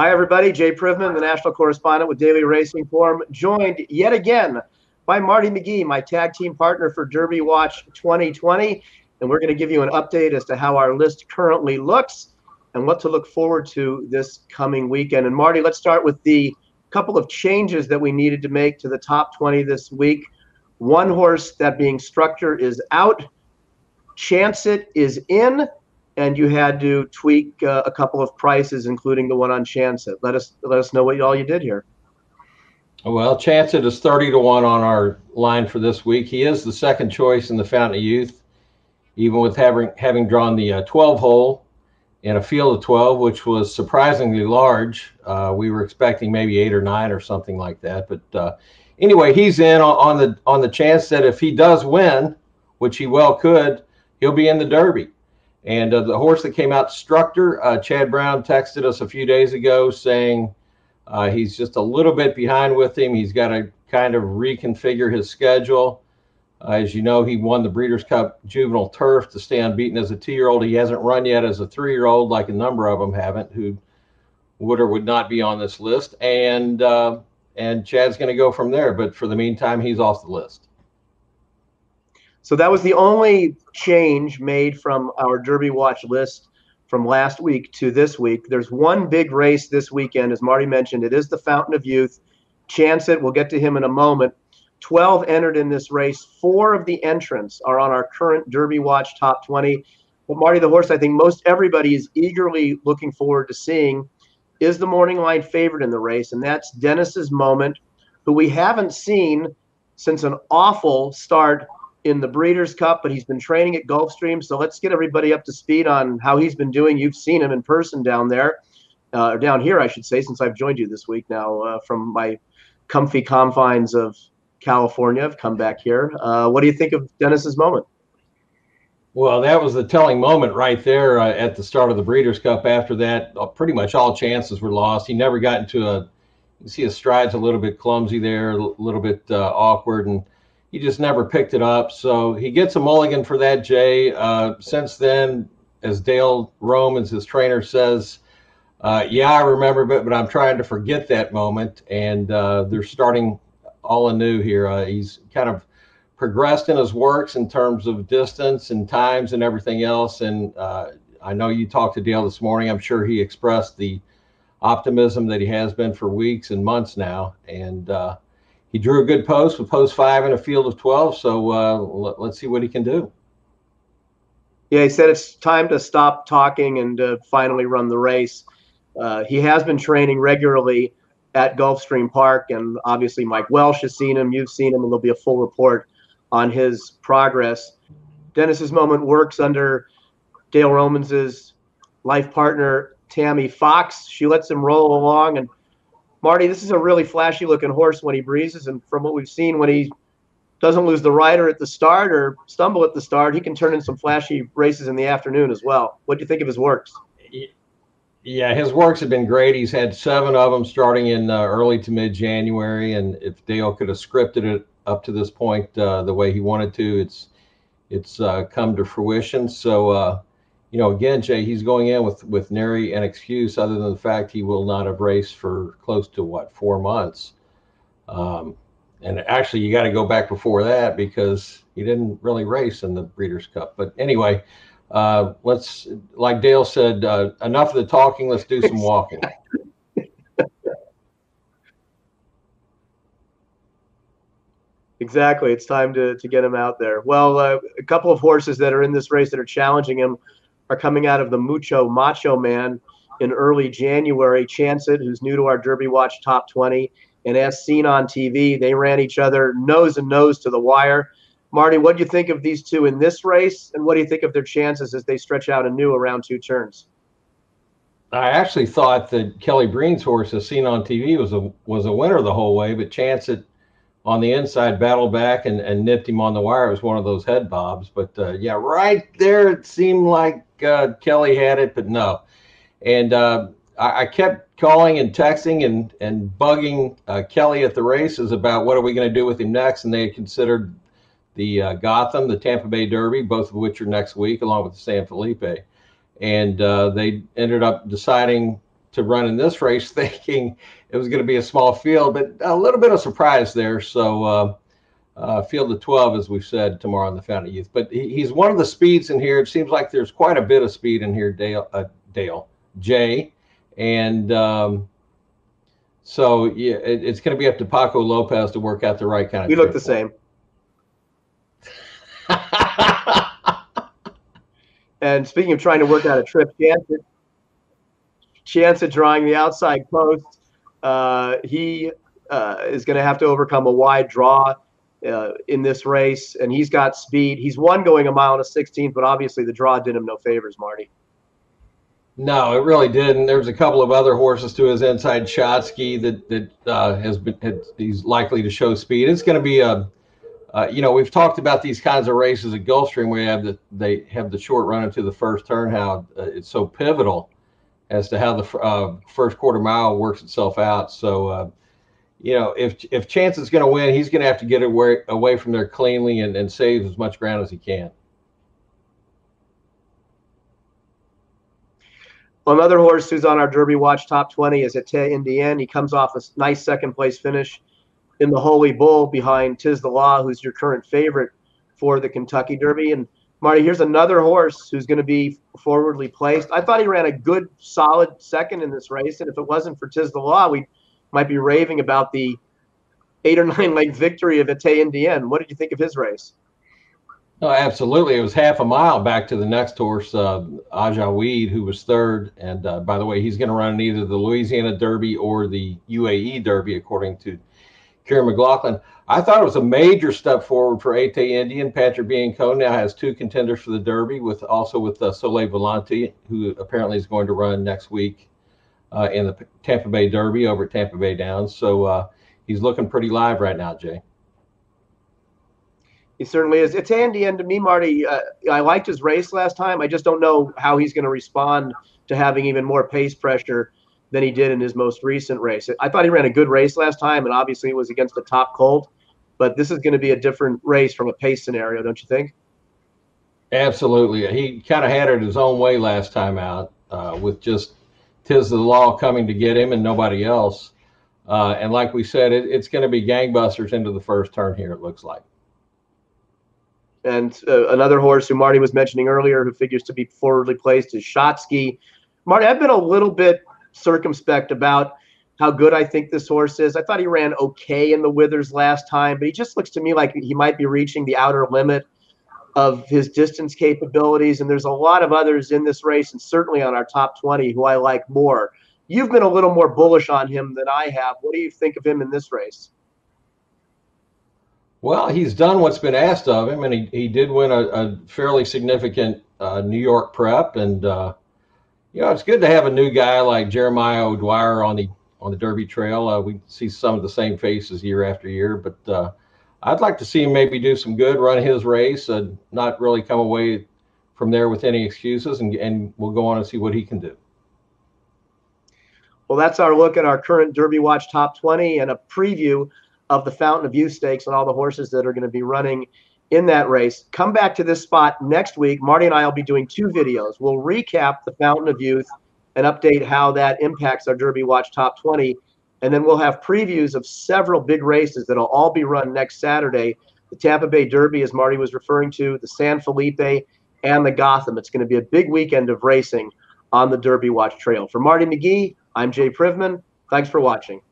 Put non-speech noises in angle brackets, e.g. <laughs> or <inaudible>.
Hi, everybody. Jay Privman, the national correspondent with Daily Racing Form, joined yet again by Marty McGee, my tag team partner for Derby Watch 2020. And we're going to give you an update as to how our list currently looks and what to look forward to this coming weekend. And Marty, let's start with the couple of changes that we needed to make to the top 20 this week. One horse, that being Structure, is out. Chance It is in, and you had to tweak uh, a couple of prices, including the one on Chance It. Let us let us know what all you did here. Well, Chance It is 30 to 1 on our line for this week. He is the second choice in the Fountain of Youth, even with having having drawn the uh, 12 hole in a field of 12, which was surprisingly large. Uh, we were expecting maybe eight or nine or something like that. But uh, anyway, he's in on, the on the chance that if he does win, which he well could, he'll be in the Derby. And uh, the horse that came out, Structure, uh, Chad Brown texted us a few days ago saying uh, he's just a little bit behind with him. He's got to kind of reconfigure his schedule. Uh, as you know, he won the Breeders' Cup Juvenile Turf to stay unbeaten as a two-year-old. He hasn't run yet as a three-year-old, like a number of them haven't, who would or would not be on this list. And uh, and Chad's going to go from there. But for the meantime, he's off the list. So that was the only change made from our Derby Watch list from last week to this week. There's one big race this weekend, as Marty mentioned. It is the Fountain of Youth. Chance it. We'll get to him in a moment. 12 entered in this race. Four of the entrants are on our current Derby Watch top 20. But Marty, the horse I think most everybody is eagerly looking forward to seeing is the morning line favorite in the race, and that's Dennis's Moment, who we haven't seen since an awful start in the Breeders' Cup, but he's been training at Gulfstream. So let's get everybody up to speed on how he's been doing. You've seen him in person down there, uh, or down here, I should say, since I've joined you this week now uh, from my comfy confines of California. I've come back here. Uh, what do you think of Dennis's moment? Well, that was the telling moment right there uh, at the start of the Breeders' Cup. After that, uh, pretty much all chances were lost. He never got into a. You see his strides a little bit clumsy there, a little bit uh, awkward, and he just never picked it up. So he gets a mulligan for that, Jay. Uh, since then, as Dale Romans, his trainer, says, uh, "Yeah, I remember, but but I'm trying to forget that moment." And uh, they're starting all anew here. Uh, he's kind of progressed in his works in terms of distance and times and everything else. And uh, I know you talked to Dale this morning. I'm sure he expressed the optimism that he has been for weeks and months now. And uh, he drew a good post with post five in a field of 12. So uh, let, us see what he can do. Yeah, he said it's time to stop talking and to finally run the race. Uh, he has been training regularly at Gulfstream Park, and obviously Mike Welsch has seen him. You've seen him, and there'll be a full report on his progress. Dennis's moment works under Dale Romans's life partner Tammy Fox. She lets him roll along, and Marty, this is a really flashy looking horse when he breezes, and from what we've seen, when he doesn't lose the rider at the start or stumble at the start, he can turn in some flashy races in the afternoon as well. What do you think of his works? Yeah, his works have been great. He's had seven of them starting in uh, early to mid January, and if Dale could have scripted it up to this point uh, the way he wanted to, it's it's uh, come to fruition. So, uh, you know, again, Jay, he's going in with with nary an excuse other than the fact he will not have raced for close to what four months. Um, and actually, you got to go back before that because he didn't really race in the Breeders' Cup. But anyway, uh, let's, like Dale said, uh, enough of the talking. Let's do some walking. <laughs> Exactly. It's time to, to get him out there. Well, uh, a couple of horses that are in this race that are challenging him are coming out of the Mucho Macho Man in early January. Chance It, who's new to our Derby Watch top 20, and as seen on TV, they ran each other nose and nose to the wire. Marty, what do you think of these two in this race, and what do you think of their chances as they stretch out anew around two turns? I actually thought that Kelly Breen's horse, as seen on TV, was a was a winner the whole way, but Chance It on the inside battled back and, and nipped him on the wire. It was one of those head bobs, but uh, yeah, right there it seemed like uh, Kelly had it, but no. And uh, I, I, kept calling and texting and and bugging uh, Kelly at the races about what are we going to do with him next, and they considered the uh, Gotham, the Tampa Bay Derby, both of which are next week, along with the San Felipe. And uh, they ended up deciding to run in this race, <laughs> thinking it was going to be a small field, but a little bit of surprise there. So, uh, uh, field of 12, as we've said tomorrow in the Fountain Youth. But he, he's one of the speeds in here. It seems like there's quite a bit of speed in here, Dale, uh, Dale Jay. And um, so, yeah, it, it's going to be up to Paco Lopez to work out the right kind of. We look the same. <laughs> and speaking of trying to work out a trip, at, Chance It drawing the outside post. Uh, he uh, is going to have to overcome a wide draw uh, in this race, and he's got speed. He's won going a mile and a 16th, but obviously the draw did him no favors, Marty. No, it really didn't. There's a couple of other horses to his inside Shotski that that uh, has been had, he's likely to show speed. It's going to be a, uh, you know, we've talked about these kinds of races at Gulfstream where you have the they have the short run into the first turn. How uh, it's so pivotal as to how the uh, first quarter mile works itself out. So uh, you know, if if Chance is going to win, he's going to have to get away away from there cleanly and, and save as much ground as he can. Another horse who's on our Derby Watch top 20 is Ete Indien. He comes off a nice second place finish in the Holy Bull behind Tiz the Law, who's your current favorite for the Kentucky Derby. And Marty, here's another horse who's going to be forwardly placed. I thought he ran a good, solid second in this race. And if it wasn't for Tiz the Law, we might be raving about the eight or nine leg victory of Ete Indien. What did you think of his race? Oh, absolutely. It was half a mile back to the next horse, uh, Ajaaweed, who was third. And uh, by the way, he's going to run in either the Louisiana Derby or the UAE Derby, according to Kiaran McLaughlin. I thought it was a major step forward for Ete Indien. Patrick Biancone now has two contenders for the Derby, with also with uh, Sole Volante, who apparently is going to run next week uh, in the Tampa Bay Derby over at Tampa Bay Downs. So uh, he's looking pretty live right now, Jay. He certainly is. It's Andy, and to me, Marty, uh, I liked his race last time. I just don't know how he's going to respond to having even more pace pressure than he did in his most recent race. I thought he ran a good race last time, and obviously it was against the top colt. But this is going to be a different race from a pace scenario, don't you think? Absolutely. He kind of had it his own way last time out uh, with just Tiz the Law coming to get him and nobody else. Uh, and like we said, it, it's going to be gangbusters into the first turn here, it looks like. And uh, another horse who Marty was mentioning earlier, who figures to be forwardly placed, is Shotski. Marty, I've been a little bit circumspect about how good I think this horse is. I thought he ran okay in the Withers last time, but he just looks to me like he might be reaching the outer limit of his distance capabilities. And there's a lot of others in this race, and certainly on our top 20 who I like more. You've been a little more bullish on him than I have. What do you think of him in this race? Well, he's done what's been asked of him, and he, he did win a, a fairly significant uh, New York prep. And, uh, you know, it's good to have a new guy like Jeremiah O'Dwyer on the on the Derby Trail. Uh, we see some of the same faces year after year, but uh, I'd like to see him maybe do some good, run his race, and not really come away from there with any excuses, and, and we'll go on and see what he can do. Well, that's our look at our current Derby Watch Top 20 and a preview of the Fountain of Youth Stakes and all the horses that are going to be running in that race. Come back to this spot next week. Marty and I will be doing two videos. We'll recap the Fountain of Youth and update how that impacts our Derby Watch Top 20 and then we'll have previews of several big races that'll all be run next Saturday. The Tampa Bay Derby, as Marty was referring to, the San Felipe, and the Gotham. It's going to be a big weekend of racing on the Derby Watch Trail. For Marty McGee, I'm Jay Privman. Thanks for watching.